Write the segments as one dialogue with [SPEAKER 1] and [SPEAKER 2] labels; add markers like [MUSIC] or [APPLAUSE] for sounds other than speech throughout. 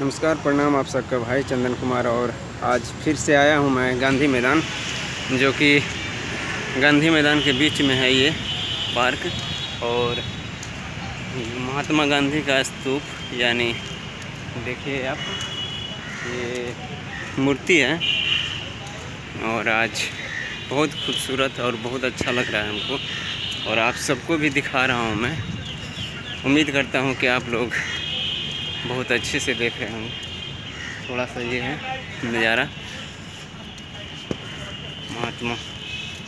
[SPEAKER 1] नमस्कार, प्रणाम आप सबका भाई चंदन कुमार और आज फिर से आया हूँ मैं गांधी मैदान, जो कि गांधी मैदान के बीच में है ये पार्क, और महात्मा गांधी का स्तूप, यानी देखिए आप, ये मूर्ति है, और आज बहुत खूबसूरत और बहुत अच्छा लग रहा है हमको, और आप सबको भी दिखा रहा हूँ मैं। उम्मीद करता हूँ कि आप लोग बहुत अच्छे से देख रहे होंगे थोड़ा सा ये है नज़ारा। महात्मा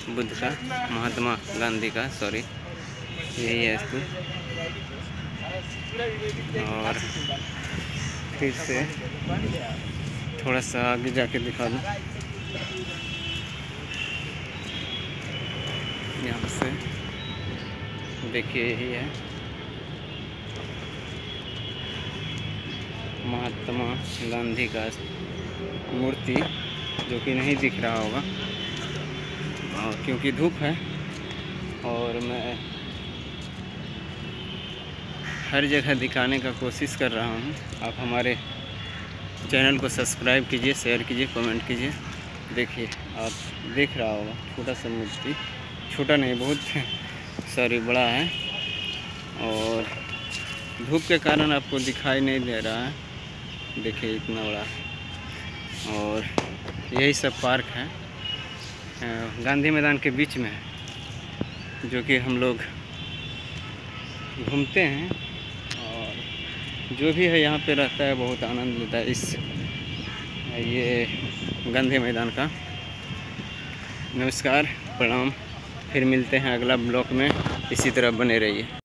[SPEAKER 1] बुद्ध का, महात्मा गांधी का सॉरी यही है इसको। और फिर से थोड़ा सा आगे जाके दिखा दूँ। यहाँ से देखिए यही है। महात्मा गांधी का मूर्ति, जो कि नहीं दिख रहा होगा। क्योंकि धूप है, और मैं हर जगह दिखाने का कोशिश कर रहा हूँ। आप हमारे चैनल को सब्सक्राइब कीजिए, शेयर कीजिए, कमेंट कीजिए। देखिए, आप देख रहा होगा, छोटा सा मूर्ति। छोटा नहीं, बहुत [LAUGHS] सॉरी, बड़ा है। और धूप के कारण आपको दिखाई नहीं दे रहा है। देखिए इतना बड़ा। और यही सब पार्क है। गांधी मैदान के बीच में जो कि हम लोग घूमते हैं। और जो भी है यहाँ पे रहता है, बहुत आनंद लेता है इस, ये गांधी मैदान का। नमस्कार, प्रणाम। फिर मिलते हैं अगला ब्लॉक में। इसी तरह बने रहिए।